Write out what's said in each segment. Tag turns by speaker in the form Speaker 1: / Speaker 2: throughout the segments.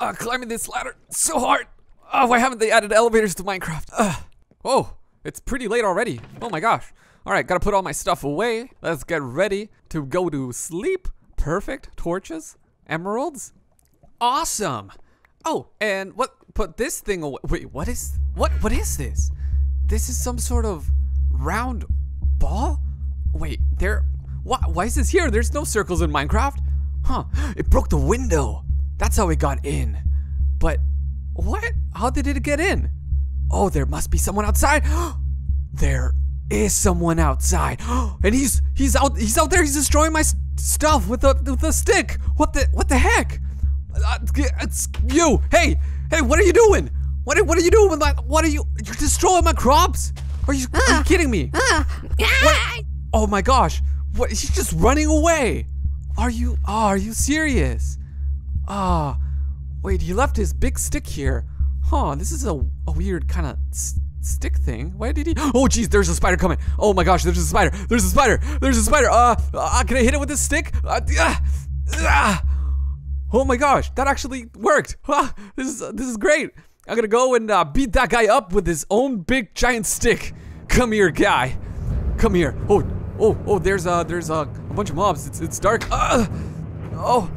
Speaker 1: uh, climbing this ladder so hard. Oh, why haven't they added elevators to Minecraft? Uh, oh, it's pretty late already. Oh my gosh. All right, gotta put all my stuff away. Let's get ready to go to sleep. Perfect. Torches, emeralds. Awesome. Oh, and what? Put this thing away. Wait, what is? What? What is this? This is some sort of round ball. Wait, there. Why? Why is this here? There's no circles in Minecraft. Huh? It broke the window. That's how it got in. But what? How did it get in? Oh, there must be someone outside. there is someone outside, and he's he's out he's out there. He's destroying my stuff with a with a stick. What the what the heck? Uh, it's you. Hey hey, what are you doing? What are, what are you doing with my? What are you? You're destroying my crops. Are you, are you ah, kidding me? Ah, what? Ah. Oh my gosh! What? He's just running away. Are you? Oh, are you serious? Ah, wait. He left his big stick here. Huh? This is a, a weird kind of stick thing. Why did he? Oh, geez. There's a spider coming. Oh my gosh. There's a spider. There's a spider. There's a spider. Uh, uh can I hit it with this stick? Uh, ah, ah. Oh my gosh, that actually worked. Ah, this is this is great. I'm gonna go and uh, beat that guy up with his own big giant stick. Come here, guy. Come here. Oh, oh, oh. There's uh, there's uh, a bunch of mobs. It's it's dark. Uh, oh,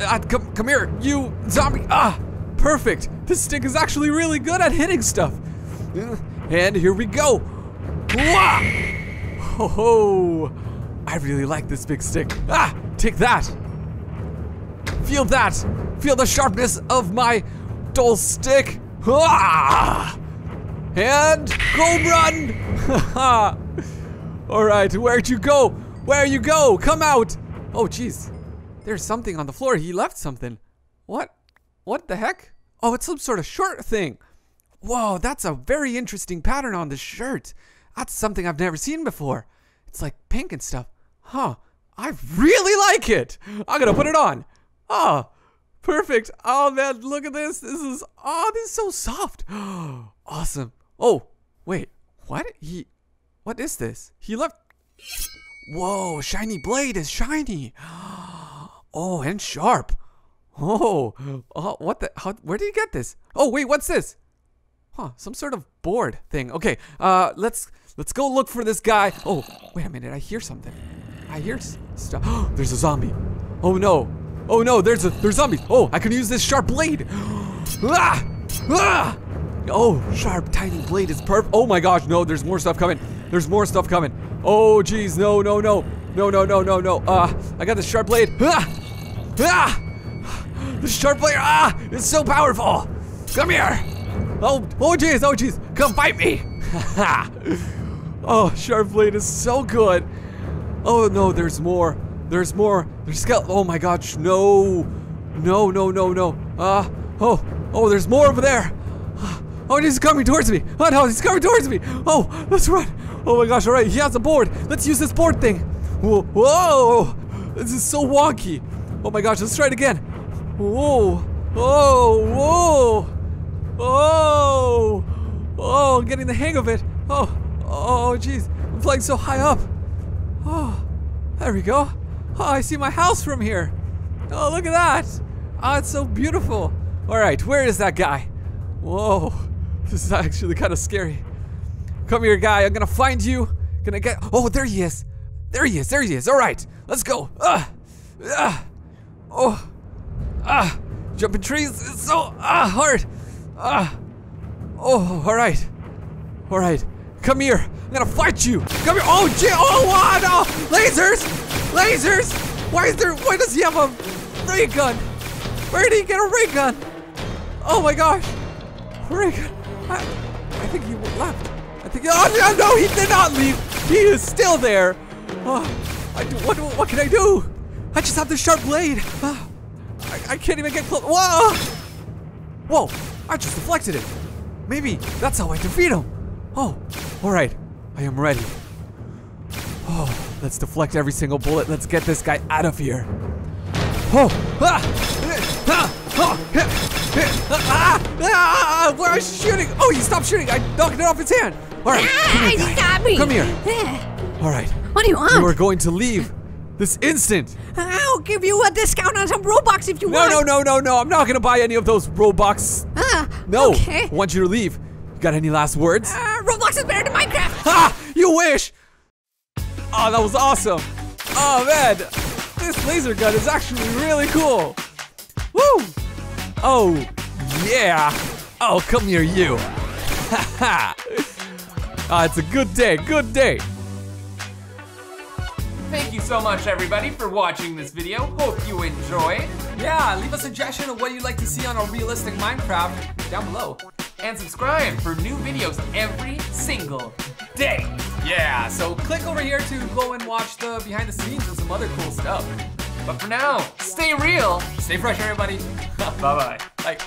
Speaker 1: uh, come come here, you zombie. Ah, perfect. This stick is actually really good at hitting stuff. Uh, And here we go. Wah! Ho ho! I really like this big stick. Ah, take that. Feel that! Feel the sharpness of my dull stick! Ah! And go run! Alright, where'd you go? Where you go? Come out! Oh jeez. There's something on the floor. He left something. What? What the heck? Oh, it's some sort of shirt thing. Whoa, that's a very interesting pattern on the shirt. That's something I've never seen before. It's like pink and stuff. Huh. I really like it. I'm gonna put it on. Oh, perfect. Oh man, look at this. This is oh, this is so soft. awesome. Oh, wait. What? He what is this? He left Whoa, shiny blade is shiny. Oh, and sharp. Oh, oh what the how where did you get this? Oh, wait, what's this? Huh, some sort of board thing. Okay, uh, let's let's go look for this guy. Oh, wait a minute, I hear something. I hear stuff. there's a zombie. Oh no. Oh no, there's a there's zombies. Oh, I can use this sharp blade. ah! Ah! Oh, sharp tiny blade is perfect. Oh my gosh, no, there's more stuff coming. There's more stuff coming. Oh geez, no, no, no. No, no, no, no, no. Uh, I got this sharp blade. Ah! Ah! The sharp blade, ah, it's so powerful. Come here. Oh, oh jeez, oh jeez, come fight me. oh, sharp blade is so good. Oh no, there's more. There's more. There's skeleton. Oh my gosh, no, no, no, no, no. Uh, oh, oh, there's more over there. Oh, he's coming towards me. Oh no, he's coming towards me. Oh, let's run. Oh my gosh, all right, he has a board. Let's use this board thing. Whoa, whoa, this is so wonky. Oh my gosh, let's try it again. Whoa, oh, whoa, oh, oh, I'm getting the hang of it. Oh, oh, jeez, I'm flying so high up. Oh, there we go. Oh, I see my house from here. Oh, look at that. Oh, it's so beautiful. All right, where is that guy? Whoa, this is actually kind of scary. Come here, guy. I'm gonna find you. Gonna get. Oh, there he is. There he is. There he is. All right, let's go. Ah, ah, oh, ah. Jumping trees is so ah hard. Ah, oh, all right, all right. Come here. I'm gonna fight you. Come here. Oh, gee. Oh, wow, no. Lasers. Lasers. Why is there? Why does he have a ray gun? Where did he get a ray gun? Oh my gosh. Ray gun. I, I think he left. I think. Oh no, no, he did not leave. He is still there. Oh, I what, what can I do? I just have this sharp blade. Ah, I, I can't even get close. Whoa! Whoa! I just deflected it. Maybe that's how I defeat him. Oh, all right. I am ready. Oh, let's deflect every single bullet. Let's get this guy out of here. Oh! Ah! Ah! Oh! Ah! Ah! Where is he shooting? Oh, he stopped shooting. I knocked it off his hand. All right.
Speaker 2: Ah,
Speaker 1: come here, guy.
Speaker 2: got me.
Speaker 1: Come here.
Speaker 2: Eh,
Speaker 1: All right.
Speaker 2: What do you want?
Speaker 1: You are going to leave this instant.
Speaker 2: I'll give you a discount on some Robux if you
Speaker 1: No,
Speaker 2: want.
Speaker 1: no, no, no, no. no! I'm not gonna buy any of those Robux.
Speaker 2: Ah,
Speaker 1: No.
Speaker 2: Okay.
Speaker 1: I want you to leave. You got any last words?
Speaker 2: Uh, Roblox is better than Minecraft.
Speaker 1: Ha! You wish! Oh, that was awesome. Oh, man. This laser gun is actually really cool. Woo! Oh, yeah. Oh, come here, you. Ha ha. Ah, it's a good day, good day.
Speaker 3: So much, everybody, for watching this video. Hope you enjoyed.
Speaker 1: Yeah, leave a suggestion of what you'd like to see on a realistic Minecraft down below.
Speaker 3: And subscribe for new videos every single day.
Speaker 1: Yeah, so click over here to go and watch the behind the scenes and some other cool stuff.
Speaker 3: But for now, stay real.
Speaker 1: Stay fresh, everybody.
Speaker 3: Bye bye.
Speaker 1: Bye.